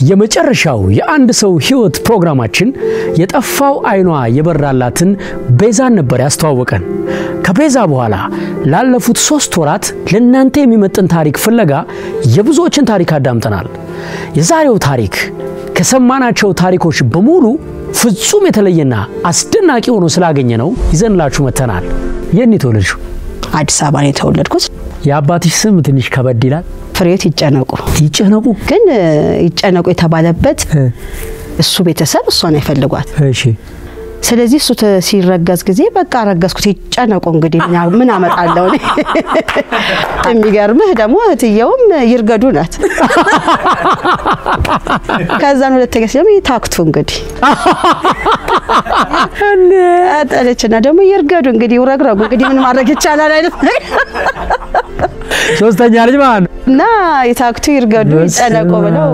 የመጨረሻው የአንድ ሰው ህይወት ፕሮግራማችን የጠፋው አይኗ የበራላትን ቤዛን ነበር ያስተዋወቀን። ከቤዛ በኋላ ላለፉት ሶስት ወራት ለእናንተ የሚመጥን ታሪክ ፍለጋ የብዙዎችን ታሪክ አዳምጠናል። የዛሬው ታሪክ ከሰማናቸው ታሪኮች በሙሉ ፍጹም የተለየና አስደናቂ ሆኖ ስላገኘ ነው ይዘንላችሁ መጥተናል። የት የተወለድሽው? አዲስ አበባ ነው የተወለድኩት። የአባትሽ ስም ትንሽ ከበድ ይላል። ፍሬዎት ይጨነቁ። ይጨነቁ? ግን ይጨነቁ የተባለበት እሱ ቤተሰብ እሷን አይፈልጓት። እሺ። ስለዚህ እሱ ሲረገዝ ጊዜ በቃ ረገዝኩት። ይጨነቁ እንግዲህ ምን አመጣለሁ የሚገርምህ ደግሞ እህትየውም ይርገዱ ናት። ከዛን ሁለተኛ ሲ ደግሞ ይታክቱ እንግዲህ ጠለችና ደግሞ ይርገዱ እንግዲህ ይውረግረጉ እንግዲህ ምን ማድረግ ይቻላል አይነት ሶስተኛ ልጅ ማለት ነው። እና ይታክቱ ይርገዱ ይጨነቁ ብለው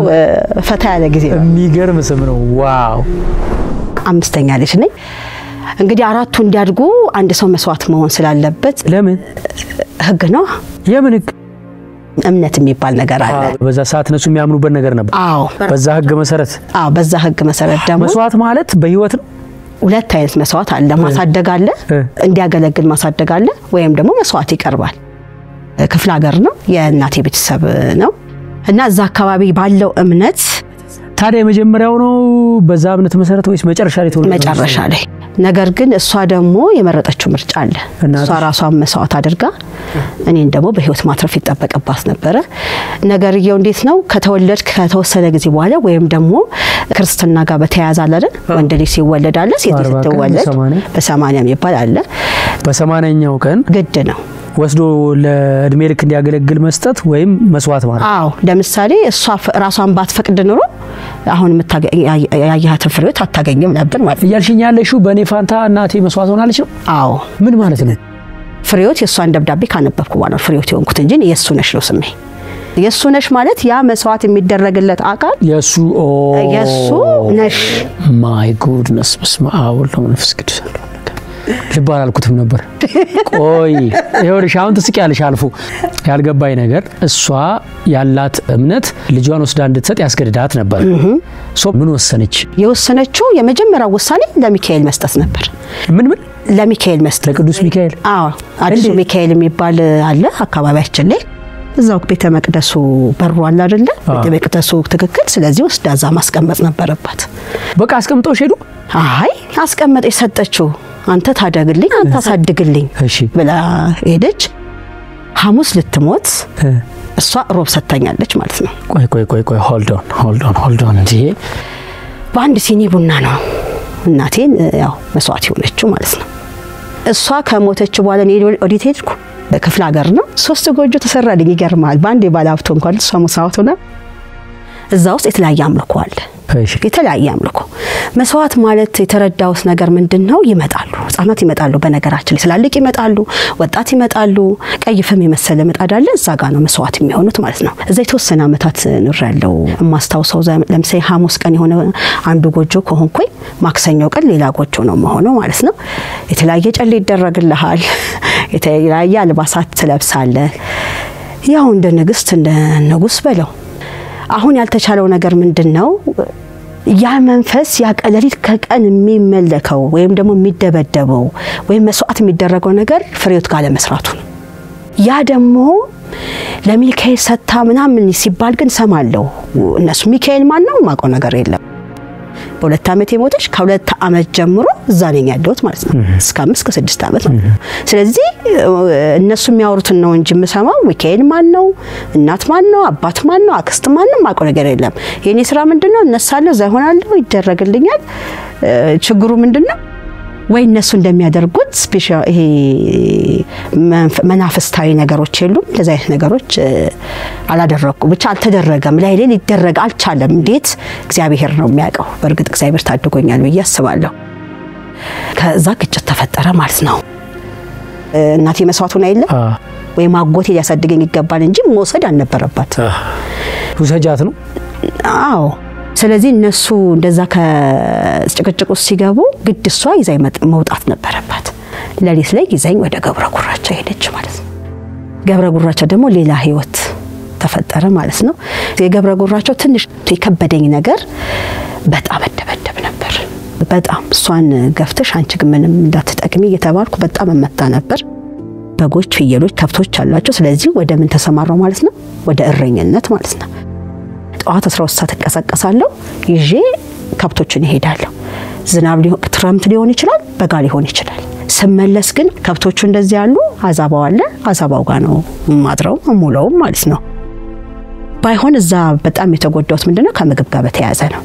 ፈታ ያለ ጊዜ ነው። የሚገርም ስም ነው። ዋው አምስተኛ ልጅ ነኝ። እንግዲህ አራቱ እንዲያድጉ አንድ ሰው መስዋዕት መሆን ስላለበት ለምን ህግ ነው። የምን ህግ? እምነት የሚባል ነገር አለ። በዛ ሰዓት እነሱ የሚያምኑበት ነገር ነበር። አዎ በዛ ህግ መሰረት አዎ። በዛ ህግ መሰረት ደግሞ መስዋዕት ማለት በህይወት ነው። ሁለት አይነት መስዋዕት አለ። ማሳደግ አለ፣ እንዲያገለግል ማሳደግ አለ፣ ወይም ደግሞ መስዋዕት ይቀርባል። ክፍለ ሀገር ነው፣ የእናቴ ቤተሰብ ነው እና እዛ አካባቢ ባለው እምነት ታዲያ የመጀመሪያው ነው በዛ እምነት መሰረት ወይስ መጨረሻ ላይ ተወለደ? መጨረሻ ላይ ነገር ግን እሷ ደግሞ የመረጠችው ምርጫ አለ።? እሷ ራሷን መስዋዕት አድርጋ እኔን ደግሞ በህይወት ማትረፍ ይጠበቅባት ነበረ። ነገርየው እንዴት ነው? ከተወለድ ከተወሰነ ጊዜ በኋላ ወይም ደግሞ ክርስትና ጋር በተያያዘ አለ አይደል? ወንድ ልጅ ሲወለድ አለ፣ ሴት ስትወለድ በሰማንያ? የሚባል አለ። በሰማንያኛው ቀን ግድ ነው። ወስዶ ለእድሜ ልክ እንዲያገለግል መስጠት ወይም መስዋዕት ማለት አዎ ለምሳሌ እሷ ራሷን ባትፈቅድ ኑሮ አሁን ያየሃትን ፍሬዎት አታገኝም ነበር ማለት ነው። እያልሽኝ ያለሽው በእኔ ፋንታ እናቴ መስዋዕት ሆናለች ነው? አዎ ምን ማለት ነው? ፍሬዎት የእሷን ደብዳቤ ካነበብኩ በኋላ ነው ፍሬዎት የሆንኩት እንጂ የእሱ ነሽ ነው ስሜ። የእሱ ነሽ ማለት ያ መስዋዕት የሚደረግለት አካል የእሱ የእሱ ነሽ። my goodness በስመ አብ ወወልድ ወመንፈስ ቅዱስ ያለው ልብ አላልኩትም ነበር። ቆይ ይኸውልሽ አሁን ትስቂያለሽ። አልፎ ያልገባኝ ነገር እሷ ያላት እምነት ልጇን ወስዳ እንድትሰጥ ያስገድዳት ነበር። so ምን ወሰነች? የወሰነችው የመጀመሪያው ውሳኔ ለሚካኤል መስጠት ነበር። ምን ምን ለሚካኤል መስጠት ለቅዱስ ሚካኤል አዎ አዲሱ? ሚካኤል የሚባል አለ አካባቢያችን ላይ እዛው ቤተ መቅደሱ በሩ አለ አይደለ? ቤተ መቅደሱ ትክክል። ስለዚህ ወስዳ እዛ ማስቀመጥ ነበረባት። በቃ አስቀምጠውሽ ሄዱ። አይ አስቀመጠ የሰጠችው አንተ ታደግልኝ አንተ አሳድግልኝ ብላ ሄደች። ሐሙስ ልትሞት እሷ ሮብ ሰጥታኛለች ማለት ነው። ቆይ ቆይ ቆይ ቆይ hold on hold on hold on እንጂ በአንድ ሲኒ ቡና ነው እናቴን ያው መስዋዕት የሆነችው ማለት ነው። እሷ ከሞተች በኋላ እኔ ወዴት ሄድኩ? ክፍለ ሀገር ነው። ሶስት ጎጆ ተሰራልኝ። ይገርማል። በአንድ የባለ ሀብቶ እንኳን እሷ መስዋዕት ሆና እዛ ውስጥ የተለያየ አምልኮ አለ። የተለያየ አምልኮ መስዋዕት ማለት የተረዳሁት ነገር ምንድን ነው? ይመጣሉ፣ ህጻናት ይመጣሉ። በነገራችን ላይ ስላልቅ ይመጣሉ፣ ወጣት ይመጣሉ። ቀይ ፍም የመሰለ ምጣድ አለ። እዛ ጋር ነው መስዋዕት የሚሆኑት ማለት ነው። እዛ የተወሰነ ዓመታት ኑር ያለው የማስታውሰው ለምሳሌ ሐሙስ ቀን የሆነ አንዱ ጎጆ ከሆንኩኝ ማክሰኞው ቀን ሌላ ጎጆ ነው መሆነው ማለት ነው። የተለያየ ጨሌ ይደረግልሃል፣ የተለያየ አልባሳት ትለብሳለህ። ያው እንደ ንግስት እንደ ንጉስ በለው አሁን ያልተቻለው ነገር ምንድን ነው? ያ መንፈስ ያ ሌሊት ከቀን የሚመለከው ወይም ደግሞ የሚደበደበው ወይም መስዋዕት የሚደረገው ነገር ፍሬዎት ጋር ለመስራቱ ነው። ያ ደግሞ ለሚካኤል ሰታ ምናምን ሲባል ግን ሰማለሁ። እነሱ ሚካኤል ማን ነው የማውቀው ነገር የለም። በሁለት ዓመት የሞተች ከሁለት ዓመት ጀምሮ እዛ ነኝ ያለሁት ማለት ነው። እስከ አምስት ከስድስት ዓመት ማለት ነው። ስለዚህ እነሱ የሚያወሩትን ነው እንጂ የምሰማው ሚካኤል ማን ነው፣ እናት ማን ነው፣ አባት ማን ነው፣ አክስት ማን ነው የማውቀው ነገር የለም። የኔ ስራ ምንድን ነው? እነሳለሁ፣ እዛ እሆናለሁ፣ ይደረግልኛል። ችግሩ ምንድን ነው? ወይ እነሱ እንደሚያደርጉት special ይሄ መናፍስታዊ ነገሮች የሉም። እንደዚህ አይነት ነገሮች አላደረግኩ ብቻ አልተደረገም። ላይ ላይ ሊደረግ አልቻለም። እንዴት እግዚአብሔር ነው የሚያውቀው። በእርግጥ እግዚአብሔር ታድጎኛል ብዬ አስባለሁ። ከዛ ግጭት ተፈጠረ ማለት ነው። እናቴ መስዋዕት ሆና የለም አ ወይም አጎቴ ሊያሳድገኝ ይገባል እንጂ መውሰድ አልነበረባት። ውሰጃት ነው አዎ ስለዚህ እነሱ እንደዛ ከጭቅጭቅ ውስጥ ሲገቡ ግድ እሷ ይዛኝ መውጣት ነበረባት። ሌሊት ላይ ይዛኝ ወደ ገብረ ጉራቻ ሄደች ማለት ነው። ገብረ ጉራቻ ደግሞ ሌላ ህይወት ተፈጠረ ማለት ነው። የገብረ ጉራቸው ትንሽ የከበደኝ ነገር በጣም እደበደብ ነበር። በጣም እሷን ገፍተሽ አንቺ ግን ምንም እንዳትጠቅሚ እየተባልኩ በጣም እመታ ነበር። በጎች፣ ፍየሎች፣ ከብቶች አሏቸው። ስለዚህ ወደ ምን ተሰማራው ማለት ነው? ወደ እረኝነት ማለት ነው። ጠዋት 12 ሰዓት እቀሰቀሳለሁ ይዤ ከብቶችን ይሄዳለሁ። ዝናብ ክረምት ሊሆን ይችላል፣ በጋ ሊሆን ይችላል። ስመለስ ግን ከብቶቹ እንደዚህ ያሉ አዛባው አለ። አዛባው ጋር ነው ማድረው ሙለውም ማለት ነው። ባይሆን እዛ በጣም የተጎዳሁት ምንድነው ከምግብ ጋር በተያያዘ ነው።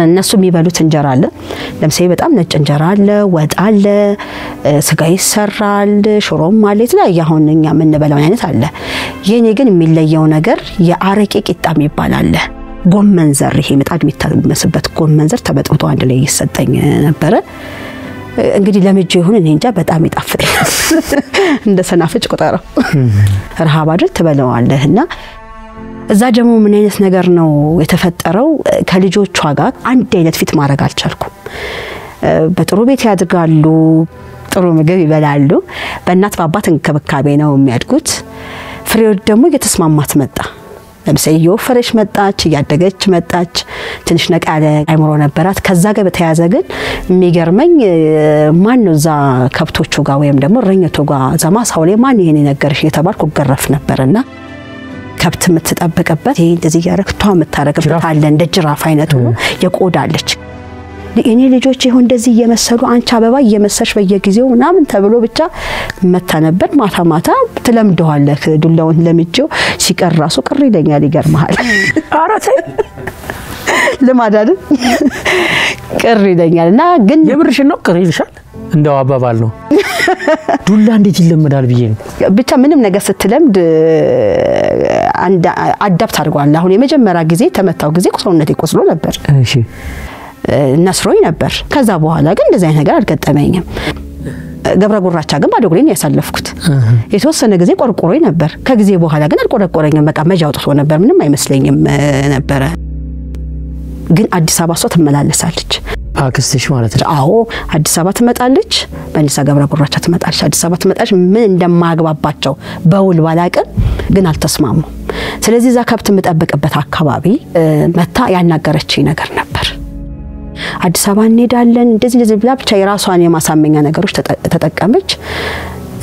እነሱ የሚበሉት እንጀራ አለ። ለምሳሌ በጣም ነጭ እንጀራ አለ፣ ወጥ አለ፣ ስጋ ይሰራል፣ ሽሮም አለ፣ የተለያየ አሁን እኛ የምንበላው አይነት አለ። የኔ ግን የሚለየው ነገር የአረቄ ቂጣ የሚባል አለ። ጎመን ዘር ይሄ ምጣድ የሚታመስበት ጎመን ዘር ተበጥብጦ አንድ ላይ ይሰጠኝ ነበረ። እንግዲህ ለምጄ ይሁን እኔ እንጃ በጣም ይጣፍጠኛል። እንደ ሰናፍጭ ቁጠረው። ረሃብ አይደል ትበለዋለህ እና እዛ ደግሞ ምን አይነት ነገር ነው የተፈጠረው? ከልጆቿ ጋር አንድ አይነት ፊት ማድረግ አልቻልኩም። በጥሩ ቤት ያድጋሉ፣ ጥሩ ምግብ ይበላሉ። በእናት በአባት እንክብካቤ ነው የሚያድጉት። ፍሬዎች ደግሞ እየተስማማት መጣ። ለምሳሌ እየወፈረች መጣች፣ እያደገች መጣች። ትንሽ ነቃ ያለ አይምሮ ነበራት። ከዛ ጋር በተያያዘ ግን የሚገርመኝ ማን ነው እዛ ከብቶቹ ጋር ወይም ደግሞ እረኝቱ ጋር እዛ ማሳው ላይ ማን ይሄን የነገርሽ እየተባልኩ ገረፍ ነበርና ከብት የምትጠብቅበት ይሄ እንደዚህ እያረግቷ የምታረግበት አለ እንደ ጅራፍ አይነቱ የቆዳ አለች። እኔ ልጆች ይሁን እንደዚህ እየመሰሉ አንቺ አበባ እየመሰልሽ በየጊዜው ምናምን ተብሎ ብቻ መታ ነበር። ማታ ማታ ትለምደዋለህ። ዱላውን ለምጄው ሲቀር ራሱ ቅር ይለኛል። ይገርመሃል። ልማድ አይደል? ቅር ይለኛል እና ግን የምርሽን ነው ቅር ይልሻል? እንደው አባባል ነው። ዱላ እንዴት ይለመዳል ብዬ ነው። ብቻ ምንም ነገር ስትለምድ አዳፕት አድርጓል። አሁን የመጀመሪያ ጊዜ ተመታው ጊዜ ሰውነቴ ቆስሎ ነበር እሺ ነስሮኝ ነበር። ከዛ በኋላ ግን እንደዚህ አይነት ነገር አልገጠመኝም። ገብረ ጉራቻ ግን ባዶ እግሬን ያሳለፍኩት የተወሰነ ጊዜ ቆርቆሮኝ ነበር። ከጊዜ በኋላ ግን አልቆረቆረኝም። በቃ መጃ አውጥቶ ነበር። ምንም አይመስለኝም ነበረ። ግን አዲስ አበባ እሷ ትመላለሳለች። አክስትሽ ማለት ነው። አዎ አዲስ አበባ ትመጣለች፣ በእንዲሳ ገብረ ጉራቻ ትመጣለች። አዲስ አበባ ትመጣለች። ምን እንደማግባባቸው በውል ባላቅም ግን አልተስማሙም። ስለዚህ እዛ ከብት የምጠብቅበት አካባቢ መታ ያናገረችኝ ነገር ነበር። አዲስ አበባ እንሄዳለን እንደዚህ እንደዚህ ብላ ብቻ የራሷን የማሳመኛ ነገሮች ተጠቀመች።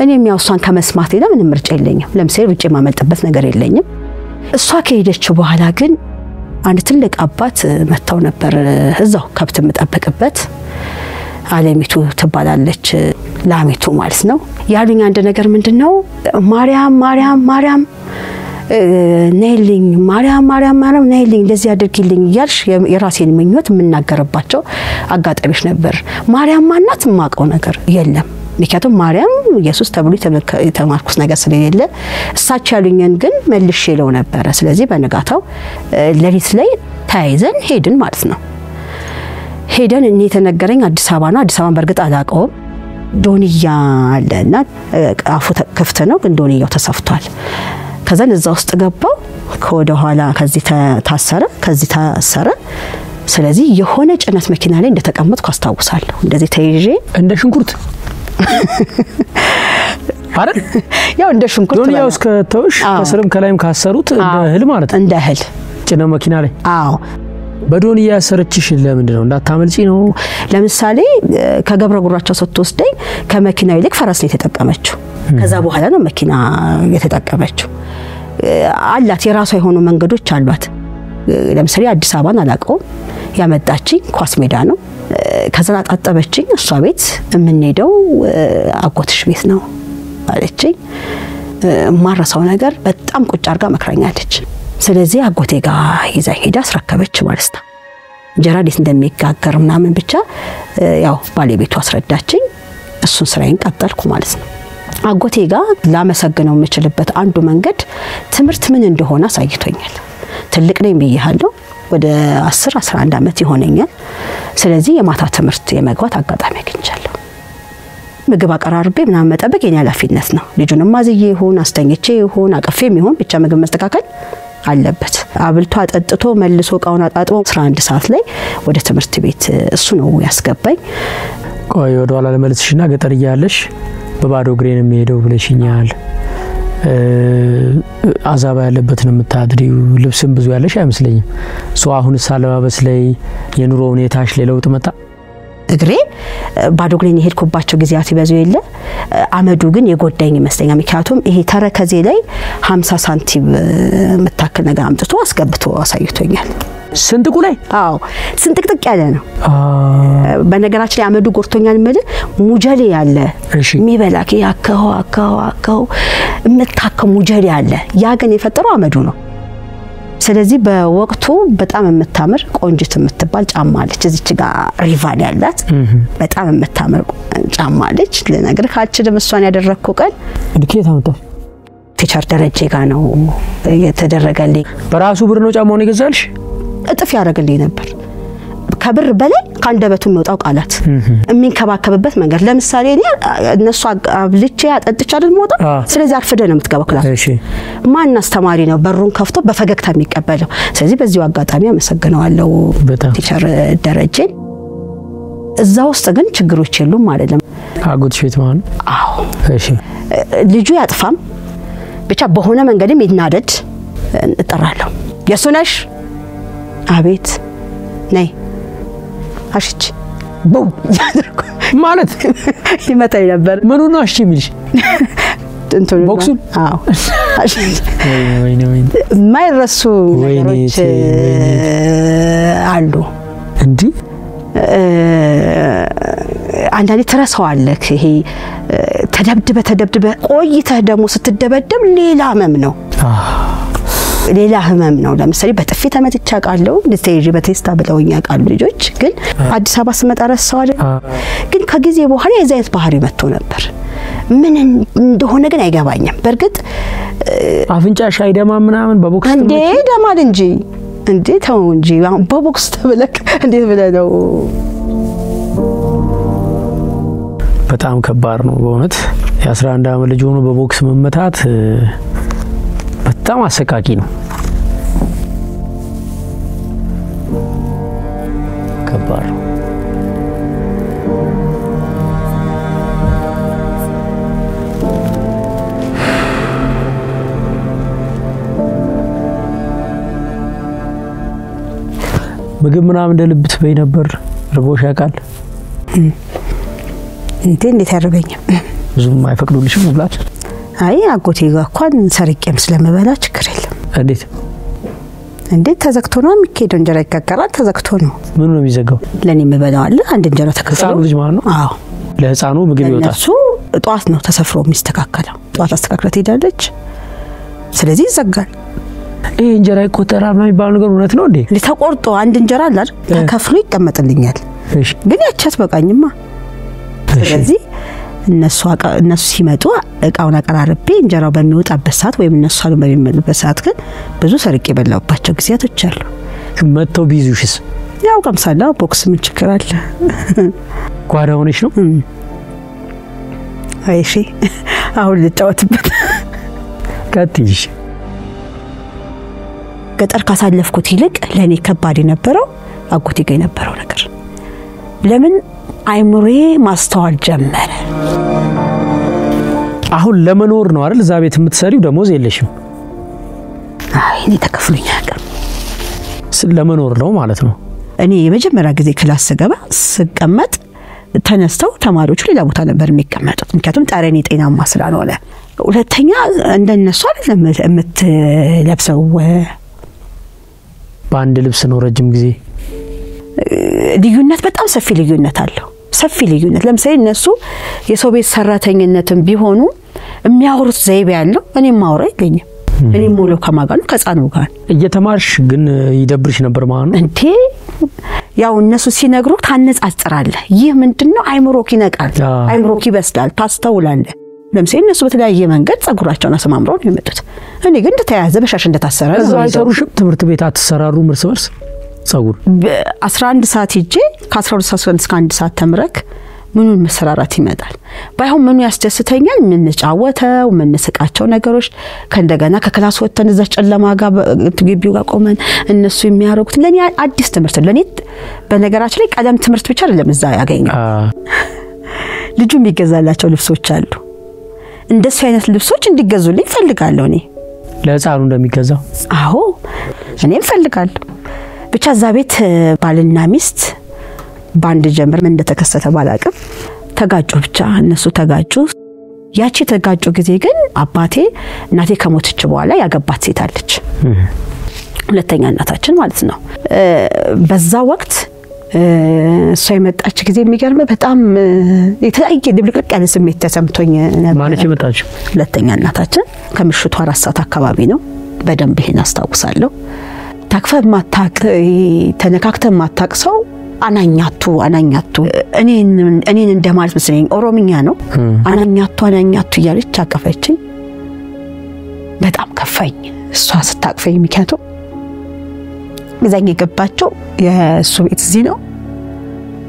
እኔም ያው እሷን ከመስማት ሌላ ምንም ምርጫ የለኝም። ለምሳሌ ውጭ የማመልጥበት ነገር የለኝም። እሷ ከሄደች በኋላ ግን አንድ ትልቅ አባት መጥተው ነበር እዛው ከብት የምጠብቅበት አለሚቱ ትባላለች ላሚቱ ማለት ነው። ያሉኝ አንድ ነገር ምንድን ነው ማርያም ማርያም ማርያም ነይልኝ ማርያም ማርያም ማርያም ነይልኝ እንደዚህ አድርጊልኝ እያልሽ የራሴን ምኞት የምናገርባቸው አጋጣሚዎች ነበር። ማርያም ማናት የማውቀው ነገር የለም። ምክንያቱም ማርያም ኢየሱስ ተብሎ የተማርኩት ነገር ስለሌለ እሳቸው ያሉኝን ግን መልሼ ለው ነበረ። ስለዚህ በንጋታው ሌሊት ላይ ተያይዘን ሄድን ማለት ነው። ሄደን እኔ የተነገረኝ አዲስ አበባ ነው። አዲስ አበባን በእርግጥ አላውቀውም። ዶንያ አለ እና አፉ ክፍት ነው፣ ግን ዶንያው ተሰፍቷል። ከዛን እዛ ውስጥ ገባው። ከወደ ኋላ ከዚህ ታሰረ፣ ከዚህ ታሰረ። ስለዚህ የሆነ ጭነት መኪና ላይ እንደተቀመጥኩ አስታውሳለሁ። እንደዚህ ተይዤ እንደ ሽንኩርት አይደል? ያው እንደ ሽንኩርት ዶንያው እስከ ተውሽ ከስርም ከላይም ካሰሩት እንደ እህል ማለት ነው። እንደ እህል ጭነት መኪና ላይ አዎ። በዶንያ ያሰረችሽ ለምንድን ነው? እንዳታመልጪ ነው? ለምሳሌ ከገብረ ጉራቸው ስትወስደኝ ከመኪናው ይልቅ ፈረስ ነው የተጠቀመችው። ከዛ በኋላ ነው መኪና የተጠቀመችው። አላት የራሷ የሆኑ መንገዶች አሏት። ለምሳሌ አዲስ አበባን አላውቀውም። ያመጣችኝ ኳስ ሜዳ ነው። ከዛ አጣጠበችኝ። እሷ ቤት የምንሄደው አጎትሽ ቤት ነው አለችኝ። የማረሳው ነገር በጣም ቁጭ አርጋ መክራኛለች። ስለዚህ አጎቴ ጋር ይዛ ሄዳ አስረከበች ማለት ነው። እንጀራ እንዴት እንደሚጋገር ምናምን ብቻ ያው ባለቤቱ አስረዳችኝ። እሱን ስራዬን ቀጠልኩ ማለት ነው። አጎቴ ጋር ላመሰግነው የምችልበት አንዱ መንገድ ትምህርት ምን እንደሆነ አሳይቶኛል። ትልቅ ነኝ ብያለሁ። ወደ 10 11 ዓመት ይሆነኛል። ስለዚህ የማታ ትምህርት የመግባት አጋጣሚ አግኝቻለሁ። ምግብ አቀራርቤ ምናምን መጠበቅ የኔ ኃላፊነት ነው። ልጁንም አዝዬ ይሁን አስተኝቼ ይሁን አቅፌም ይሁን ብቻ ምግብ መስተካከል አለበት። አብልቶ አጠጥቶ መልሶ እቃውን አጣጥቦ 11 ሰዓት ላይ ወደ ትምህርት ቤት እሱ ነው ያስገባኝ። ቆይ ወደ ኋላ ልመልስሽና ገጠር እያለሽ በባዶ እግሬን የሚሄደው ብለሽኛል። አዛባ ያለበትን የምታድሪው ልብስም ብዙ ያለሽ አይመስለኝም። so አሁንስ አለባበስ ላይ የኑሮ ሁኔታሽ ላይ ለውጥ መጣ? እግሬ ባዶ እግሬን የሄድኩባቸው ጊዜያት ይበዙ የለ አመዱ ግን የጎዳኝ ይመስለኛል። ምክንያቱም ይሄ ተረከዜ ላይ 50 ሳንቲም የምታክል ነገር አምጥቶ አስገብቶ አሳይቶኛል። ስንጥቁ ላይ አዎ ስንጥቅጥቅ ያለ ነው። በነገራችን ላይ አመዱ ጎርቶኛል። ምል ሙጀሌ ያለ እሺ። የሚበላ አከው አከው አከው የምታከው ሙጀሌ አለ። ያ ግን የፈጠረው አመዱ ነው። ስለዚህ በወቅቱ በጣም የምታምር ቆንጅት የምትባል ጫማ አለች። እዚች ጋር ሪቫል ያላት በጣም የምታምር ጫማ አለች። ልነግርህ አልችልም። እሷን ያደረግኩ ቀን አመጣሽ? teacher ደረጀ ጋ ነው የተደረገልኝ። በራሱ ብር ነው ጫማውን የገዛልሽ? እጥፍ ያደረግልኝ ነበር። ከብር በላይ ከአንደበቱ የሚወጣው ቃላት የሚንከባከብበት መንገድ። ለምሳሌ እኔ እነሱ አብልቼ አጠጥቼ አይደል የምወጣው። ስለዚህ አርፍደ ነው የምትገባው class። ማን አስተማሪ ነው በሩን ከፍቶ በፈገግታ የሚቀበለው? ስለዚህ በዚሁ አጋጣሚ አመሰግነዋለሁ teacher ደረጀን። እዛ ውስጥ ግን ችግሮች የሉም አይደለም። አጎትሽ ቤት ነው? አዎ እሺ ልጁ ያጥፋም ብቻ በሆነ መንገድም ይናደድ እጠራለሁ። የሱ ነሽ? አቤት ነይ አሽች እያደረኩ ማለት ይመታኝ ነበር። ምኑ ነው አሽ የሚልሽ? እንትኑ ቦክሱን? የማይረሱ ነገሮች አሉ። እንዲህ አንዳንዴ ትረሳዋለህ። ይሄ ተደብድበ ተደብድበ ቆይተህ ደግሞ ስትደበደብ ሌላ ህመም ነው ሌላ ህመም ነው። ለምሳሌ በጥፊ ተመትቼ አውቃለሁ። ልትይዤ በቴስታ ብለውኝ ያውቃሉ ልጆች። ግን አዲስ አበባ ስመጣ አይደል? ግን ከጊዜ በኋላ የዚ አይነት ባህሪ መጥቶ ነበር። ምን እንደሆነ ግን አይገባኝም። በእርግጥ አፍንጫሽ አይደማም ምናምን በቦክስ እንዴ ትመጪ? ደማል እንጂ እንዴ ተው እንጂ በቦክስ ተብለክ እንዴት ብለህ ነው? በጣም ከባድ ነው በእውነት የ11 ዓመት ልጅ ሆኖ በቦክስ መመታት በጣም አሰቃቂ ነው። ከባድ ነው። ምግብ ምናምን እንደ ልብ ትበይ ነበር? ርቦሽ ያውቃል? እንዴ እንዴት ያደርገኝም? ብዙም አይፈቅዱልሽም መብላት? አይ አጎቴ ጋር እንኳን ሰርቄም ስለምበላ ችግር የለም። እንዴት? እንዴት ተዘግቶ ነው የሚካሄደው? እንጀራ ይጋገራል፣ ተዘግቶ ነው። ምኑ ነው የሚዘጋው? ለእኔ የምበላው አለ አንድ እንጀራ ተከፍሎ ልጅ ማለት ነው። አዎ ለህፃኑ ምግብ ይወጣል። እነሱ ጠዋት ነው ተሰፍሮ የሚስተካከለው። ጠዋት አስተካክለ ትሄዳለች። ስለዚህ ይዘጋል። ይሄ እንጀራ ይቆጠራል የሚባለው ነገር እውነት ነው እንዴ? ተቆርጦ አንድ እንጀራ አለ አይደል? ተከፍሎ ይቀመጥልኛል። ግን ያቻት በቃኝማ። ስለዚህ እነሱ ሲመጡ እቃውን አቀራርቤ እንጀራው በሚወጣበት ሰዓት ወይም እነሱ አሉ በሚመሉበት ሰዓት ግን ብዙ ሰርቄ የበላሁባቸው ጊዜያቶች አሉ። መጥተው ቢይዙሽስ? ያው ቀምሳላ ቦክስ ምን ችግር አለ? ጓዳ ሆነሽ ነው አይ እሺ አሁን ልጫወትበት። ቀጥይሽ። ገጠር ካሳለፍኩት ይልቅ ለእኔ ከባድ የነበረው አጎቴ ጋር የነበረው ነገር ለምን አይምሮዬ ማስተዋል ጀመረ። አሁን ለመኖር ነው አይደል? እዛ ቤት የምትሰሪው ደሞዝ የለሽም። አይ እኔ ተከፍሎኝ አያውቅም። ለመኖር ነው ማለት ነው። እኔ የመጀመሪያ ጊዜ class ስገባ ስቀመጥ ተነስተው ተማሪዎቹ ሌላ ቦታ ነበር የሚቀመጡት፣ ምክንያቱም ጠረኔ ጤናማ ስላልሆነ። ሁለተኛ እንደነሱ አይደለም የምትለብሰው በአንድ ልብስ ነው ረጅም ጊዜ ልዩነት በጣም ሰፊ ልዩነት አለው። ሰፊ ልዩነት ለምሳሌ እነሱ የሰው ቤት ሰራተኝነትም ቢሆኑ የሚያወሩት ዘይቤ ያለው እኔም ማውራ የለኝም። እኔም ውለው ከማን ጋር ነው? ከህፃኑ ጋር እየተማርሽ ግን ይደብርሽ ነበር ማለት ነው። እንዴ ያው እነሱ ሲነግሩ ታነጻጽራለህ። ይህ ምንድን ነው? አይምሮክ ይነቃል፣ አይምሮክ ይበስላል፣ ታስተውላለህ። ለምሳሌ እነሱ በተለያየ መንገድ ጸጉራቸውን አሰማምረው ነው የመጡት። እኔ ግን እንደተያያዘ በሻሽ እንደታሰረ እዛ አይሰሩሽም? ትምህርት ቤት አትሰራሩም እርስ በርስ ጸጉር? በ11 ሰዓት ሄጄ ከ12 ሰዓት እስከ አንድ ሰዓት ተምረክ ምኑን መሰራራት ይመጣል። ባይሆን ምኑ ያስደስተኛል? የምንጫወተው የምንስቃቸው ነገሮች ከእንደገና ከ class ወጥተን እዛ ጨለማ ጋር ግቢው ጋር ቆመን እነሱ የሚያደርጉት ለእኔ አዲስ ትምህርት ለእኔ በነገራችን ላይ ቀለም ትምህርት ብቻ አይደለም እዛ ያገኘው ልጁ የሚገዛላቸው ልብሶች አሉ። እንደሱ አይነት ልብሶች እንዲገዙልኝ ፈልጋለሁ እኔ ለህፃኑ እንደሚገዛው አዎ እኔም ፈልጋለሁ። ብቻ እዛ ቤት ባልና ሚስት በአንድ ጀምር ምን እንደተከሰተ ባላቅም ተጋጩ። ብቻ እነሱ ተጋጩ። ያቺ የተጋጩ ጊዜ ግን አባቴ እናቴ ከሞተች በኋላ ያገባት ሴት አለች፣ ሁለተኛ እናታችን ማለት ነው። በዛ ወቅት እሷ የመጣች ጊዜ የሚገርም በጣም የተለያየ ድብልቅልቅ ያለ ስሜት ተሰምቶኝ ነበር። ማነች የመጣችው? ሁለተኛ እናታችን ከምሽቱ አራት ሰዓት አካባቢ ነው። በደንብ ይሄን አስታውሳለሁ። ታቅፈ ማታቅ ተነካክተ ማታቅ ሰው አናኛቱ አናኛቱ እኔን እንደማለት መስለኝ ኦሮምኛ ነው። አናኛቱ አናኛቱ እያለች አቀፈችኝ። በጣም ከፋኝ እሷ ስታቅፈኝ። ምክንያቱም እዛኝ የገባቸው የእሱ ቤት እዚህ ነው።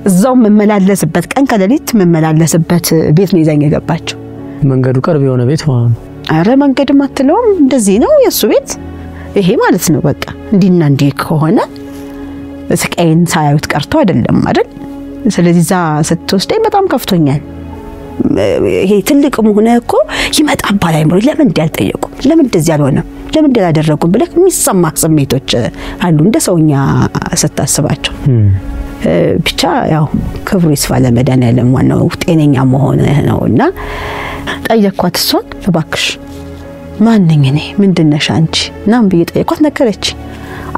እዛው የምመላለስበት ቀን ከሌሊት የምመላለስበት ቤት ነው ይዛኝ የገባቸው። መንገዱ ቅርብ የሆነ ቤት ማለት ነው። አረ መንገድም አትለውም እንደዚህ ነው የእሱ ቤት ይሄ ማለት ነው። በቃ እንዲህና እንዲህ ከሆነ ስቃይን ሳያዩት ቀርቶ አይደለም አይደል? ስለዚህ እዛ ስትወስደኝ በጣም ከፍቶኛል። ይሄ ትልቅ መሆነ እኮ ይመጣባል አይምሮ። ለምን እንዲህ አልጠየቁም? ለምን እንደዚህ አልሆነም? ለምን እንዲህ አላደረጉም ብለህ የሚሰማ ስሜቶች አሉ እንደ ሰውኛ ስታስባቸው። ብቻ ያው ክብሩ ይስፋ ለመድኃኒዓለም ዋናው ጤነኛ መሆን ነው እና ጠየኳት። እሷን እባክሽ ማንኝ እኔ ምንድነሽ አንቺ ናም ብዬ ጠየኳት። ነገረች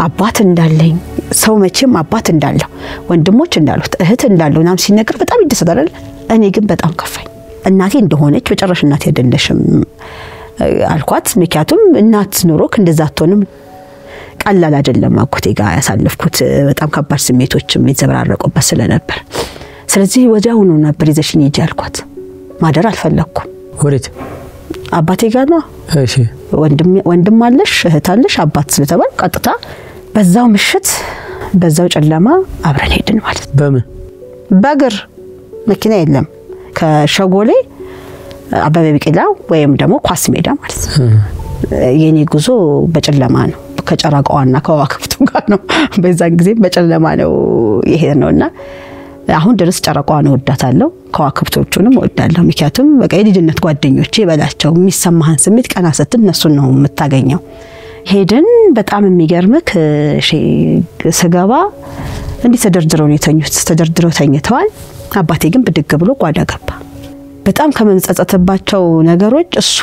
አባት እንዳለኝ ሰው መቼም አባት እንዳለው ወንድሞች እንዳሉት እህት እንዳለው ናም ሲነገር በጣም ይደሰታል። እኔ ግን በጣም ከፋኝ። እናቴ እንደሆነች በጨረሽ እናቴ አይደለሽም አልኳት። ምክንያቱም እናት ኖሮክ እንደዛ አትሆንም። ቀላል አይደለም አጎቴ ጋር ያሳለፍኩት በጣም ከባድ ስሜቶችም የተዘበራረቁበት ስለነበር፣ ስለዚህ ወዲያውኑ ነበር ይዘሽኝ ሂጂ አልኳት። ማደር አልፈለግኩም። ወዴት? አባቴ ጋር ነው። እሺ ወንድም አለሽ እህት አለሽ አባት ስለተባል ቀጥታ በዛው ምሽት በዛው ጨለማ አብረን ሄድን ማለት በምን በእግር መኪና የለም። ከሸጎሌ አበበ ቢቂላ ወይም ደግሞ ኳስ ሜዳ ማለት ነው። የኔ ጉዞ በጨለማ ነው። ከጨረቃዋና ከዋክብቱ ጋር ነው። በዛን ጊዜ በጨለማ ነው የሄድ ነው እና አሁን ድረስ ጨረቃዋን እወዳታለሁ፣ ከዋክብቶቹንም እወዳለሁ። ምክንያቱም በቃ የልጅነት ጓደኞቼ በላቸው የሚሰማህን ስሜት ቀና ስትል እነሱን ነው የምታገኘው። ሄድን። በጣም የሚገርምክ ስገባ እንዲህ ተደርድረው ነው የተኙት። ተደርድረው ተኝተዋል። አባቴ ግን ብድግ ብሎ ጓዳ ገባ። በጣም ከምንጸጸትባቸው ነገሮች እሱ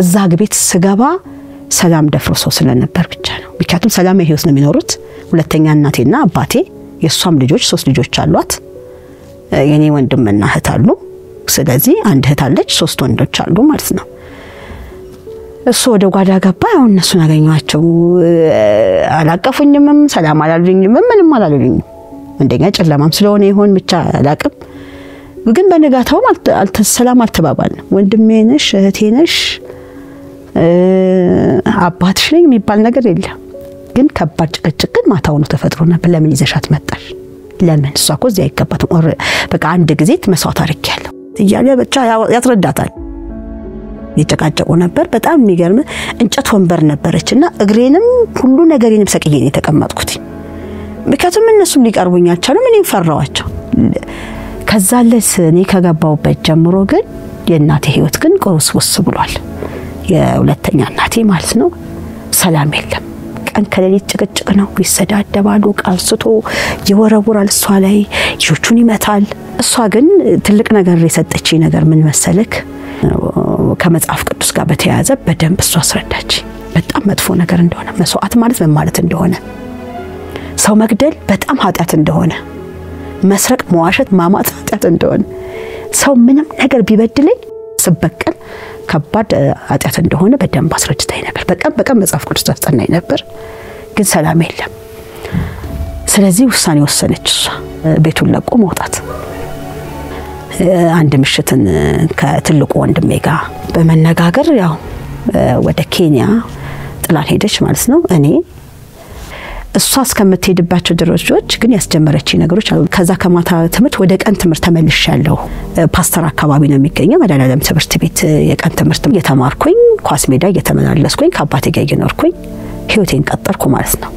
እዛ ቤት ስገባ ሰላም ደፍርሶ ስለነበር ብቻ ነው። ምክንያቱም ሰላማዊ ሕይወት ነው የሚኖሩት። ሁለተኛ እናቴና አባቴ የእሷም ልጆች ሶስት ልጆች አሏት። የኔ ወንድምና እህት አሉ። ስለዚህ አንድ እህት አለች፣ ሶስት ወንዶች አሉ ማለት ነው። እሱ ወደ ጓዳ ገባ። ያው እነሱን አገኘኋቸው። አላቀፉኝምም፣ ሰላም አላሉኝምም፣ ምንም አላሉኝም። አንደኛ ጨለማም ስለሆነ ይሆን ብቻ አላቅም። ግን በንጋታውም ሰላም አልተባባልንም። ወንድሜ ነሽ፣ እህቴ ነሽ፣ አባትሽ ነኝ የሚባል ነገር የለም። ግን ከባድ ጭቅጭቅ ግን ማታውኑ ተፈጥሮ ነበር። ለምን ይዘሻት መጣሽ? ለምን እሷ እኮ እዚህ አይገባትም። በቃ አንድ ጊዜ መስዋዕት አድርጌያለሁ እያለ ብቻ ያስረዳታል። የጨቃጨቁ ነበር። በጣም የሚገርም እንጨት ወንበር ነበረች እና እግሬንም ሁሉ ነገሬንም ሰቅዬ የተቀመጥኩት። ምክንያቱም እነሱም ሊቀርቡኝ አልቻሉም። እኔም ፈራዋቸው። ከዛ ለት እኔ ከገባሁበት ጀምሮ ግን የእናቴ ህይወት ግን ቁስውስ ብሏል። የሁለተኛ እናቴ ማለት ነው። ሰላም የለም። ቀን ከሌሊት ጭቅጭቅ ነው። ይሰዳደባሉ። ቃልስቶ ይወረውራል እሷ ላይ ልጆቹን ይመታል። እሷ ግን ትልቅ ነገር የሰጠች ነገር ምን መሰልክ? ከመጽሐፍ ቅዱስ ጋር በተያያዘ በደንብ እሷ አስረዳች። በጣም መጥፎ ነገር እንደሆነ መስዋዕት ማለት ምን ማለት እንደሆነ፣ ሰው መግደል በጣም ኃጢአት እንደሆነ፣ መስረቅ፣ መዋሸት፣ ማማት ኃጢአት እንደሆነ፣ ሰው ምንም ነገር ቢበድለኝ ስበቀል ከባድ ኃጢአት እንደሆነ በደንብ አስረድታኝ ነበር። በቀን በቀን መጽሐፍ ቅዱስ ታስጠናኝ ነበር። ግን ሰላም የለም። ስለዚህ ውሳኔ ወሰነች እሷ ቤቱን ለቆ መውጣት። አንድ ምሽትን ከትልቁ ወንድሜ ጋር በመነጋገር ያው ወደ ኬንያ ጥላን ሄደች ማለት ነው። እኔ እሷ እስከምትሄድባቸው ደረጃዎች ግን ያስጀመረች ነገሮች አሉ። ከዛ ከማታ ትምህርት ወደ ቀን ትምህርት ተመልሻለሁ። ፓስተር አካባቢ ነው የሚገኘው መድኃኔዓለም ትምህርት ቤት የቀን ትምህርት እየተማርኩኝ ኳስ ሜዳ እየተመላለስኩኝ ከአባቴ ጋር እየኖርኩኝ ህይወቴን ቀጠልኩ ማለት ነው።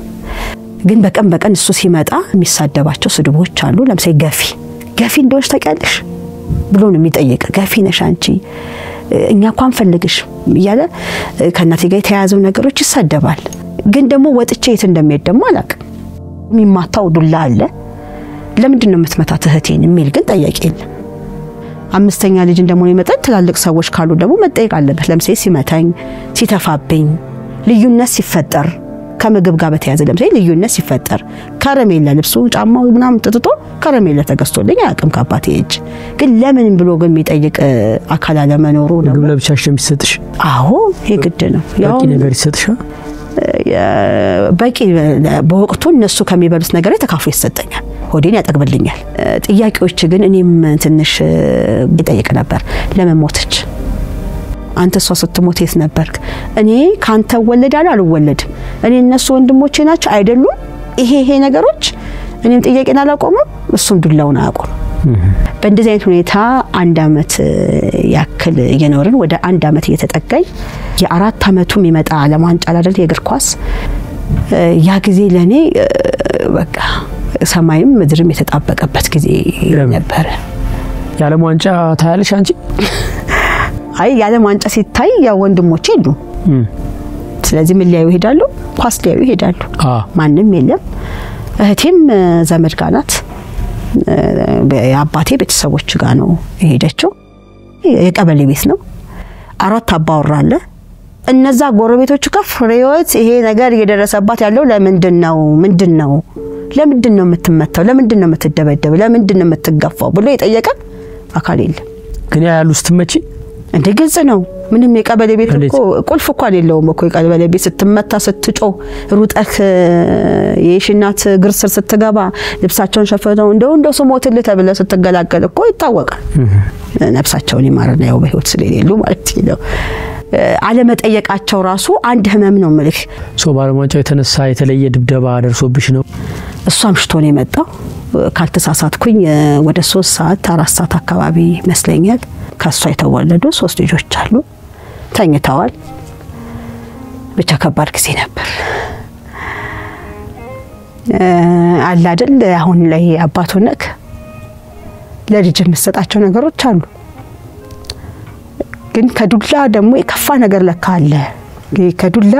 ግን በቀን በቀን እሱ ሲመጣ የሚሳደባቸው ስድቦች አሉ። ለምሳሌ ገፊ ገፊ እንደሆነች ታውቂያለሽ ብሎ ነው የሚጠይቅ። ገፊ ነሽ አንቺ እኛ እኮ አንፈልግሽ እያለ ከእናቴ ጋር የተያያዘው ነገሮች ይሳደባል። ግን ደግሞ ወጥቼ የት እንደሚሄድ ደግሞ አላውቅም። የሚማታው ዱላ አለ። ለምንድን ነው የምትመታት እህቴን የሚል ግን ጠያቂ የለም። አምስተኛ ልጅ እንደመሆኔ መጠን ትላልቅ ሰዎች ካሉ ደግሞ መጠየቅ አለበት። ለምሳሌ ሲመታኝ፣ ሲተፋብኝ፣ ልዩነት ሲፈጠር ከምግብ ጋር በተያያዘ ለምሳሌ ልዩነት ሲፈጠር ከረሜላ ልብሱ ጫማው ምናምን ጥጥቶ ከረሜላ ተገዝቶልኝ አያውቅም ከአባቴ እጅ። ግን ለምን ብሎ ግን የሚጠይቅ አካል አለመኖሩ ነው። ምግብ ለብቻሽ ነው የሚሰጥሽ? አዎ ይህ ግድ ነው። በቂ ነገር ይሰጥሻል? በቂ በወቅቱ እነሱ ከሚበሉት ነገር ላይ ተካፍሎ ይሰጠኛል። ሆዴን ያጠግብልኛል። ጥያቄዎች ግን እኔም ትንሽ ይጠይቅ ነበር። ለምን ሞተች? አንተ እሷ ስትሞት የት ነበርክ? እኔ ካንተ እወለዳለሁ አልወለድም? እኔ እነሱ ወንድሞቼ ናቸው አይደሉም? ይሄ ይሄ ነገሮች እኔም ጥያቄን አላቆምም፣ እሱም ዱላውን አያቆም። በእንደዚህ አይነት ሁኔታ አንድ አመት ያክል እየኖርን ወደ አንድ አመት እየተጠጋኝ የአራት አመቱ የሚመጣ ዓለም ዋንጫ አይደል የእግር ኳስ ያ ጊዜ ለእኔ በቃ ሰማይም ምድርም የተጣበቀበት ጊዜ ነበረ። የዓለም ዋንጫ ታያለሽ አንቺ? አይ የዓለም ዋንጫ ሲታይ ያው ወንድሞቼ የሉ። ስለዚህ ምን ሊያዩ ይሄዳሉ? ኳስ ሊያዩ ይሄዳሉ። ማንም የለም። እህቴም ዘመድ ጋር ናት። የአባቴ ቤተሰቦች ጋር ነው የሄደችው። የቀበሌ ቤት ነው። አራት አባወራ አለ። እነዛ ጎረቤቶቹ ጋር ፍሬዎት ይሄ ነገር እየደረሰባት ያለው ለምንድን ነው? ምንድን ነው? ለምንድን ነው የምትመታው? ለምንድን ነው የምትደበደበው? ለምንድን ነው የምትገፋው ብሎ የጠየቀ አካል የለም። ግን ያሉ ስትመጪ እንደ ግልጽ ነው። ምንም የቀበሌ ቤት እኮ ቁልፍ እንኳን የለውም እኮ የቀበሌ ቤት ስትመታ ስትጮ ሩጠህ የሽናት እግር ስር ስትገባ ልብሳቸውን ሸፍነው እንደው እንደው ስሞትልህ ተብለህ ስትገላገል እኮ ይታወቃል። ነፍሳቸውን ይማርና ያው በህይወት ስለሌሉ ማለት ነው። አለመጠየቃቸው ራሱ አንድ ህመም ነው ምልህ። So በዓለም ዋንጫው የተነሳ የተለየ ድብደባ ደርሶብሽ ነው? እሱ አምሽቶ ነው የመጣው። ካልተሳሳትኩኝ ወደ ሶስት ሰዓት አራት ሰዓት አካባቢ ይመስለኛል። ከእሷ የተወለዱ ሶስት ልጆች አሉ። ተኝተዋል። ብቻ ከባድ ጊዜ ነበር። አለ አይደል አሁን ላይ አባቱ ነክ ለልጅ የምትሰጣቸው ነገሮች አሉ። ግን ከዱላ ደግሞ የከፋ ነገር ለካ አለ። ከዱላ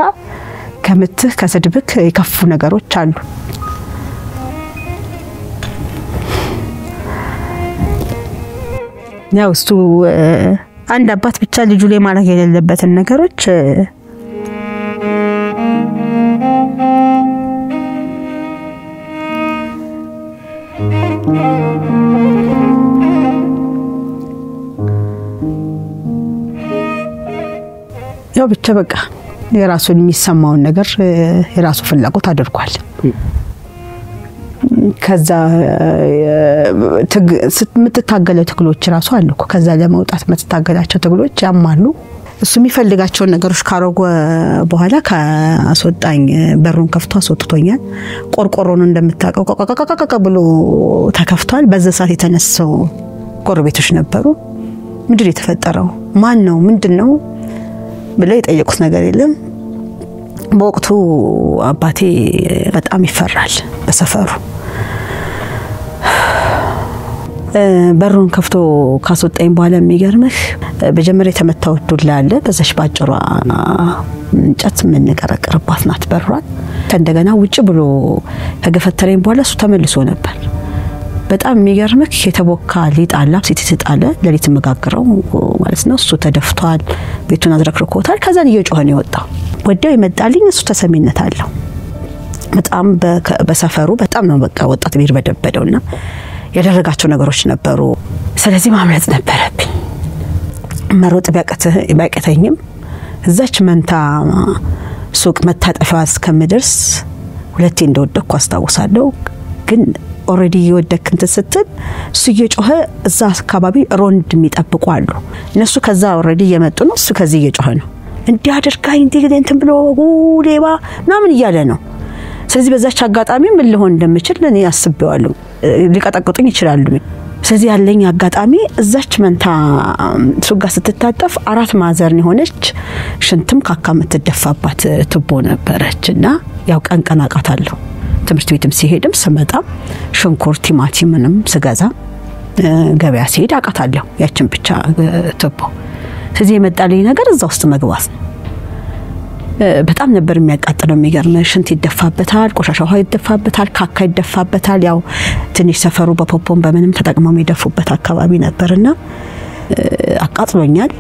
ከምትህ ከስድብክ የከፉ ነገሮች አሉ። ያው እሱ አንድ አባት ብቻ ልጁ ላይ ማድረግ የሌለበትን ነገሮች ያው ብቻ በቃ የራሱን የሚሰማውን ነገር የራሱ ፍላጎት አድርጓል። ከዛ የምትታገለው ትግሎች ራሱ አሉ ከዛ ለመውጣት የምትታገላቸው ትግሎች ያማሉ። እሱ የሚፈልጋቸውን ነገሮች ካረጎ በኋላ ከአስወጣኝ በሩን ከፍቶ አስወጥቶኛል። ቆርቆሮን እንደምታውቀው ቀቀቀቀቀ ብሎ ተከፍቷል። በዛ ሰዓት የተነሳው ጎረቤቶች ነበሩ። ምንድን የተፈጠረው ማን ነው ምንድን ነው ብለው የጠየቁት ነገር የለም። በወቅቱ አባቴ በጣም ይፈራል በሰፈሩ። በሩን ከፍቶ ካስወጣኝ በኋላ የሚገርምህ መጀመሪያ የተመታው ዱላ አለ። በዛች ባጭሯ እንጨት የምንቀረቅርባት ናት በሯን። ከእንደገና ውጭ ብሎ ከገፈተረኝ በኋላ እሱ ተመልሶ ነበር። በጣም የሚገርምህ የተቦካ ሊጥ አለ፣ አብሲት የተጣለ ሌሊት የምጋግረው ማለት ነው። እሱ ተደፍቷል፣ ቤቱን አዝረክርኮታል። ከዛን እየጮኸ ነው የወጣው። ወዲያው የመጣልኝ እሱ ተሰሚነት አለው በጣም በሰፈሩ በጣም ነው በቃ ወጣት ቤር በደበደውና ያደረጋቸው ነገሮች ነበሩ። ስለዚህ ማምለጥ ነበረብኝ። መሮጥ ቢያቅተኝም እዛች መንታ ሱቅ መታጠፊያ እስከምደርስ ሁለቴ እንደወደቅኩ አስታውሳለሁ። ግን already እየወደክ እንትን ስትል እሱ እየጮኸ እዛ አካባቢ round የሚጠብቁ አሉ። እነሱ ከዛ already እየመጡ ነው። እሱ ከዚህ እየጮኸ ነው። እንዲህ አድርጋኝ እንትን ብሎ ሌባ ምናምን እያለ ነው። ስለዚህ በዛች አጋጣሚ ምን ልሆን እንደምችል እኔ አስቤዋለሁ። ሊቀጠቅጡኝ ይችላሉ። ስለዚህ ያለኝ አጋጣሚ እዛች መንታ ሱጋ ስትታጠፍ አራት ማዕዘን የሆነች ሽንትም ካካ የምትደፋባት ቱቦ ነበረች እና ያው ቀን ቀን አውቃታለሁ። ትምህርት ቤትም ሲሄድም ስመጣ ሽንኩርት፣ ቲማቲምንም ስገዛ ገበያ ሲሄድ አውቃታለሁ ያችን ብቻ ቱቦ። ስለዚህ የመጣልኝ ነገር እዛ ውስጥ መግባት ነው። በጣም ነበር የሚያቃጥለው። የሚገርም ሽንት ይደፋበታል፣ ቆሻሻ ውሃ ይደፋበታል፣ ካካ ይደፋበታል። ያው ትንሽ ሰፈሩ በፖፖን በምንም ተጠቅመው የሚደፉበት አካባቢ ነበርና አቃጥሎኛል።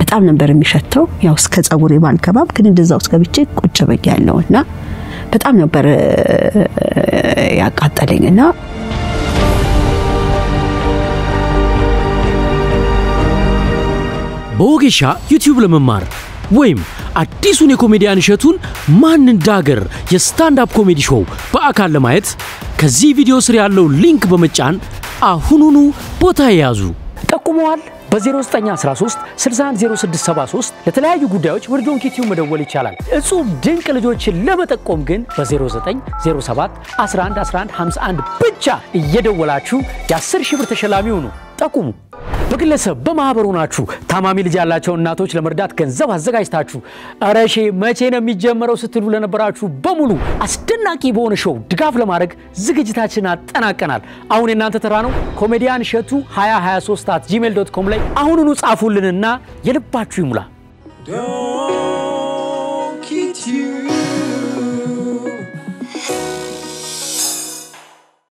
በጣም ነበር የሚሸተው። ያው እስከ ጸጉሬ ባልገባም ግን እንደዛ ውስጥ ገብቼ ቁጭ ብያለሁ እና በጣም ነበር ያቃጠለኝና በወጌሻ ዩቲዩብ ለመማር ወይም አዲሱን የኮሜዲያን እሸቱን ማን እንዳገር የስታንዳፕ ኮሜዲ ሾው በአካል ለማየት ከዚህ ቪዲዮ ስር ያለው ሊንክ በመጫን አሁኑኑ ቦታ የያዙ ጠቁመዋል። በ0913 610673 ለተለያዩ ጉዳዮች ወደ ዶንኪ ቲዩብ መደወል ይቻላል። እጹብ ድንቅ ልጆችን ለመጠቆም ግን በ0907 111151 ብቻ እየደወላችሁ የ10 ሺህ ብር ተሸላሚ ሁኑ። ጠቁሙ። በግለሰብ በማህበሩ ናችሁ ታማሚ ልጅ ያላቸው እናቶች ለመርዳት ገንዘብ አዘጋጅታችሁ እሸ መቼ ነው የሚጀመረው ስትሉ ለነበራችሁ በሙሉ አስደናቂ በሆነ show ድጋፍ ለማድረግ ዝግጅታችን አጠናቀናል። አሁን የእናንተ ተራ ነው። ኮሜዲያን እሸቱ 2023 at gmail dot com ላይ አሁኑኑ ጻፉልንና የልባችሁ ይሙላ።